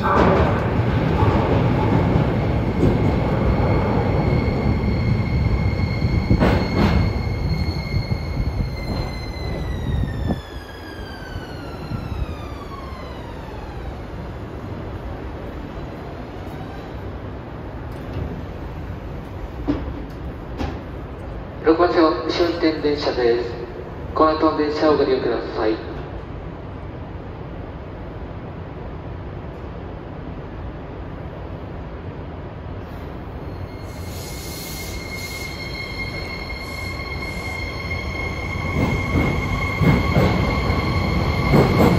6番線は終点電車です。この後電車をご利用ください。you